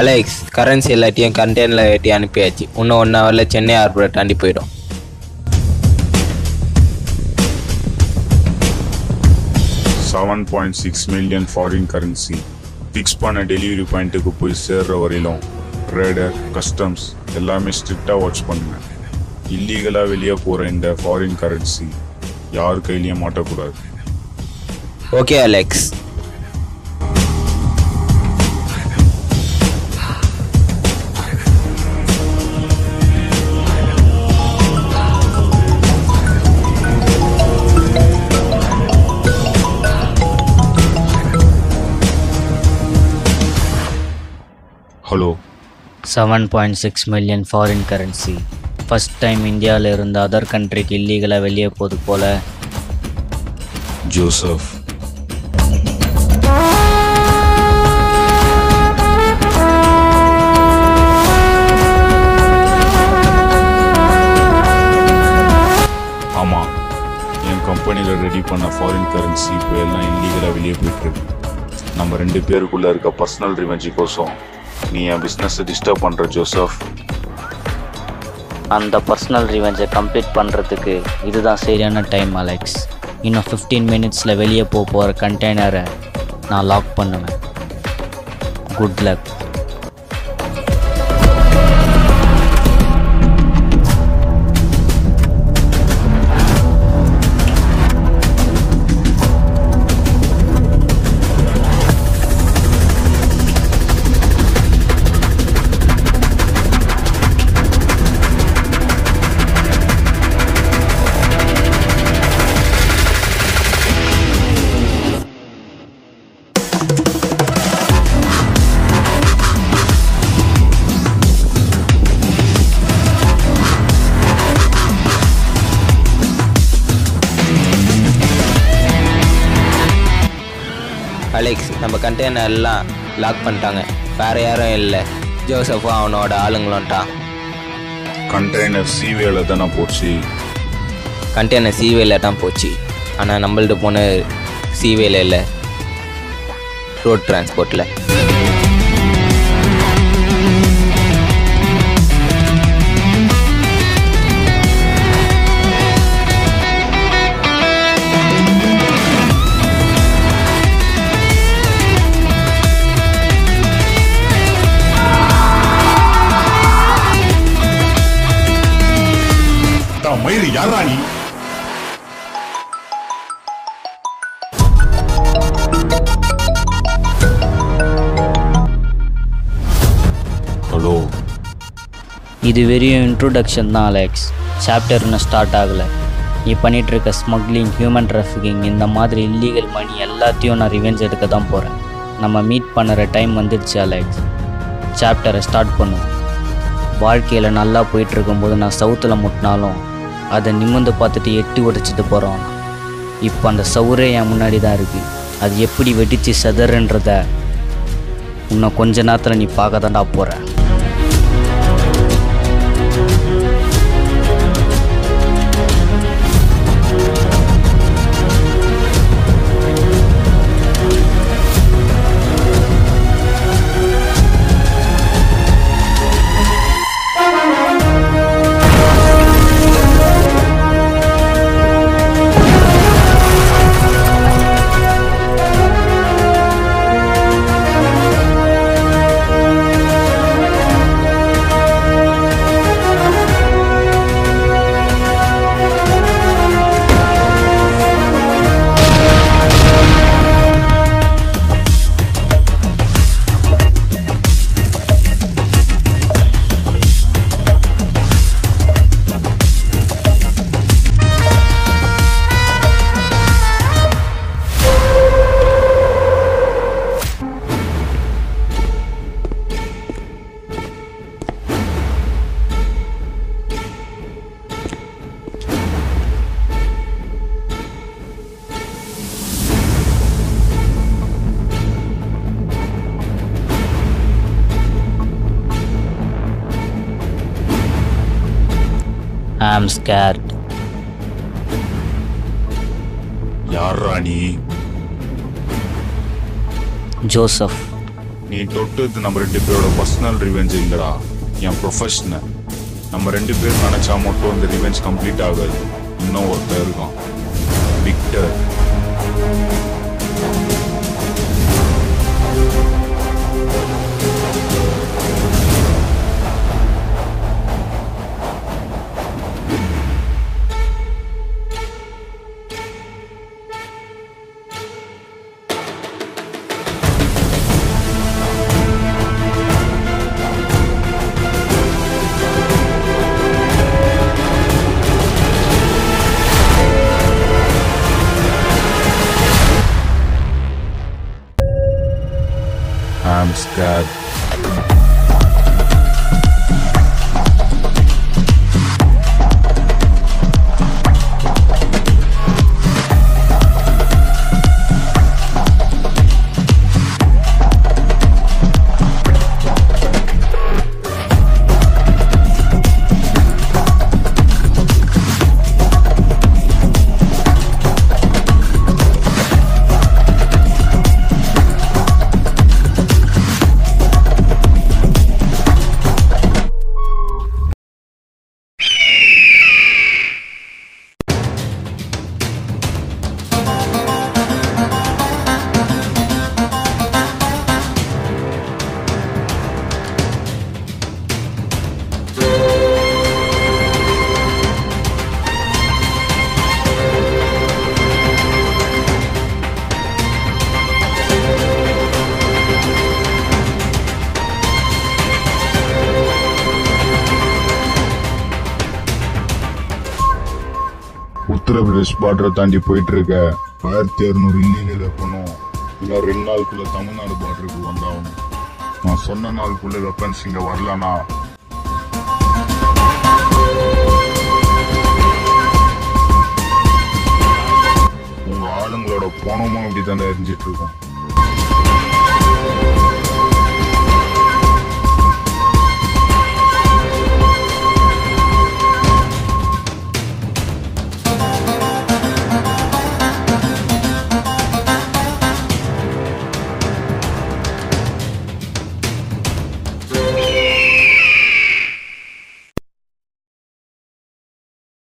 Alex currency எல்லாத்தையும் கண்டெய்னரில் ஏற்றி அனுப்பியாச்சு. இன்னும் ஒன் ஹவரில் சென்னை ஏர்போர்ட்டை தாண்டி போயிடும். Seven point six million foreign currency fix பண்ண டெலிவரி பாயிண்ட்டுக்கு போய் சேர்ற வரையிலும் ட்ரேடர் கஸ்டம்ஸ் எல்லாமே ஸ்ட்ரிக்டாக வாட்ச் பண்ணுங்க. இல்லீகலாக வெளியே போகிற இந்த ஃபாரின் கரன்சி யார் கையிலையும் மாட்டக்கூடாது. Okay Alex hello seven point six million foreign currency first time இந்தியாவில் இருந்து அதர் கண்ட்ரிக்கு இல்லீகலாக வெளியே போகுது போல. ஜோசப் ஆமாம் என் கம்பெனியில் ரெடி பண்ண ஃபாரின் கரன்சி இப்போ எல்லாம் இல்லீகலாக வெளியே போயிட்டுருக்கு நம்ம ரெண்டு பேருக்குள்ளே இருக்க பர்சனல் ரிவெஞ்சுக்கோசம் நீ என் பிஸ்னஸை டிஸ்டர்ப் பண்ணுற ஜோசப். அந்த பர்சனல் ரிவெஞ்சை கம்ப்ளீட் பண்ணுறதுக்கு இதுதான் சரியான டைம் அலெக்ஸ் இன்னும் ஃபிஃப்டீன் மினிட்ஸில் வெளியே போக போகிற கண்டெய்னரை நான் லாக் பண்ணுவேன். குட் லக் அலெக்ஸ் நம்ம கண்டெய்னர் எல்லாம் லாக் பண்ணிட்டாங்க. வேறு யாரும் இல்லை. ஜோசஃபும் அவனோட ஆளுங்களும்ட்டான் கண்டெய்னர் சீவேல தானே போச்சு? கண்டெய்னர் சீவேல தான் போச்சு. ஆனால் நம்மள்ட்ட போன சீவேல இல்லை. ரோட் டிரான்ஸ்போர்ட்டில் இது வெறும் இன்ட்ரோடக்ஷன் தான் அலெக்ஸ் சாப்டர் இன்னும் ஸ்டார்ட் ஆகலை. நீ பண்ணிட்டு இருக்க ஸ்மக்லிங் ஹியூமன் டிராஃபிக்கிங் இந்த மாதிரி இல்லீகல் மணி எல்லாத்தையும் நான் ரிவெஞ்ச் எடுக்க தான் போகிறேன் நம்ம மீட் பண்ணுற டைம் வந்துடுச்சு அலெக்ஸ் சாப்டரை ஸ்டார்ட் பண்ணுவோம் வாழ்க்கையில் நல்லா போயிட்டுருக்கும்போது நான் சவுத்தில் முட்டினாலும் அதை நிமிர்ந்து பார்த்துட்டு எட்டி உடைச்சிட்டு போகிறோம் இப்போ அந்த சவுரே என் முன்னாடி தான் இருக்குது அது எப்படி வெடித்து செதறன்றத இன்னும் கொஞ்ச நேரத்தில் நீ பார்க்க தான்டா போகிற ஐ ஆம் ஸ்கேர்ட் யாரா நீ ஜோசப். நீ தொட்டது நம்ம ரெண்டு பேரோட பர்சனல் ரிவெஞ்ச் இல்லடா. என் ப்ரொஃபஷனல் நம்ம ரெண்டு பேர் நினைச்சா மட்டும் இந்த ரிவெஞ்ச் கம்ப்ளீட் ஆகாது. இன்னும் ஒருத்தர் இருக்கான். times God. உத்தரப்பிரதேஷ் பார்டரை தாண்டி போயிட்டு இருக்க ஆயிரத்தி அறுநூறு இல்லீகல் வெப்பனும் இன்னும் ரெண்டு நாளுக்குள்ள தமிழ்நாடு பார்டருக்கு வந்தாகணும். நான் சொன்ன நாளுக்குள்ள வெப்பன்ஸ் இங்க வரலனா உங்க ஆளுங்களோட பணமும் இப்படி தானே எரிஞ்சிட்டு